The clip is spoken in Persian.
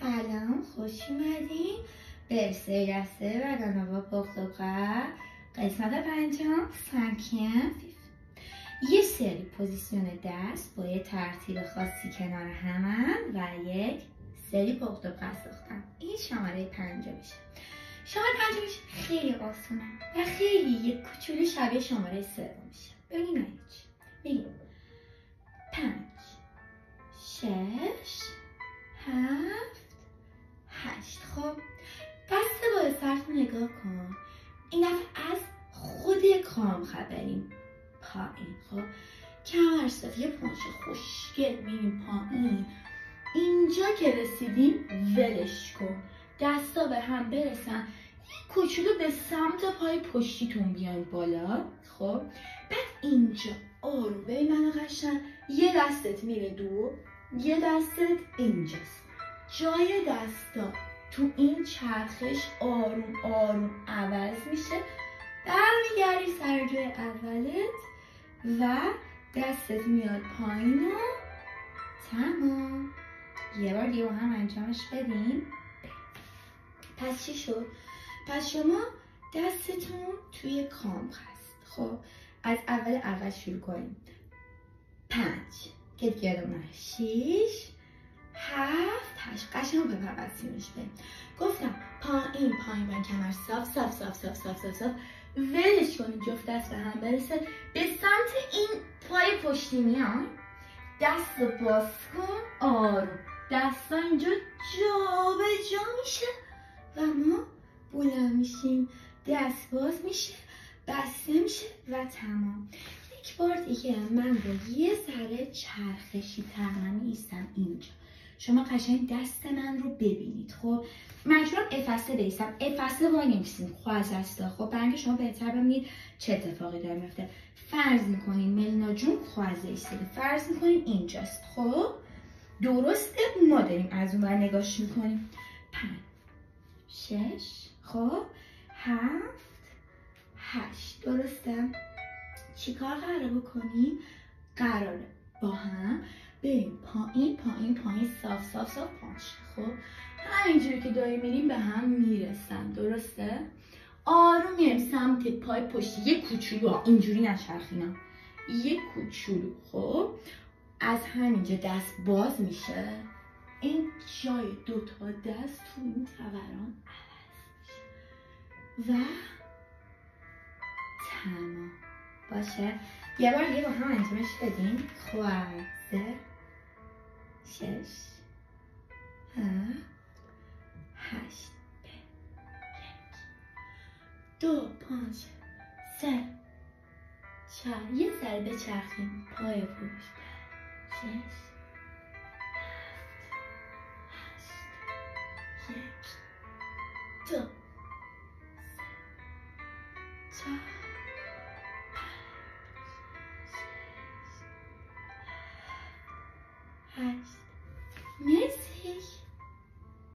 سلام خوش اومدین. به بدن با پخت و قسمت پنجم سنکیم یه سری پوزیسیون دست با یه ترتیب خاصی کنار همن و یک سری پخت و ساختم این شماره پنجمشه. شماره پنجمش خیلی آسونه و خیلی یک کوچولو شبیه شماره سومشه. ببینیم یعنی چی پنج شش کن. این دفعه از خود کام خبریم پایین خب؟ کمر صف یه پونش خوشگل میریم پایین. اینجا که رسیدیم ولش کن. دستا به هم برسن. یه کوچولو به سمت پای پشتیتون بیاین بالا خب؟ بعد اینجا آروم ببین منو قشن یه دستت میره دو یه دستت اینجاست. جای دستا تو این چرخش آروم آروم عوض میشه. برمیگردی سر جای اولت و دستت میاد پایین. و تمام. یه بار دیگه هم انجامش بدیم. پس چی شد؟ پس شما دستتون توی کام هست. خب از اول اول شروع کنیم. پنج. که دیگه شیش هفت هشت قشنگ به بسیمش بریم گفتم پایین پایین من کمر صاف صاف صاف صاف صاف صاف صاف. ولش کنید جفت دست به هم برسه. به سمت این پای پشتی میان دست رو باز کن. آروم. دست اینجا جا به جا میشه. و ما بلند میشیم. دست باز میشه. بسته میشه. و تمام. یک بار دیگه من با یه ذره چرخشی تمام ایستم اینجا. شما قشنگ دست من رو ببینید خب؟ مجبورم افسته بیستم. افسته وای نمیستیم خواهد دستا خب برای شما بهتر ببینید چه اتفاقی داره میفته فرض می‌کنیم ملینا جون خواهد ایستاده فرض می‌کنیم اینجاست. خب؟ درسته ما داریم از اون بر نگاش می‌کنیم. پنج شش خب؟ هفت هشت. درسته. چیکار قراره بکنیم؟ قراره. با هم بریم پایین پایین پایین صاف صاف صاف پاش خب همینجوری که داری میریم به هم می‌رسن. درسته؟ آروم میریم سمت پای پشتی. یه کوچولو. اینجوری نچرخینا یه کوچولو. خب از همینجا دست باز میشه. این جای دوتا دست تو این توران عوض میشه. و تمام. باشه؟ یه بار یه با هم انجامش بدیم خوازه شش هشت دو پنج سه چهار یه سر بچرخیم پای پشت شش هفت هشت یک دو سه Guys.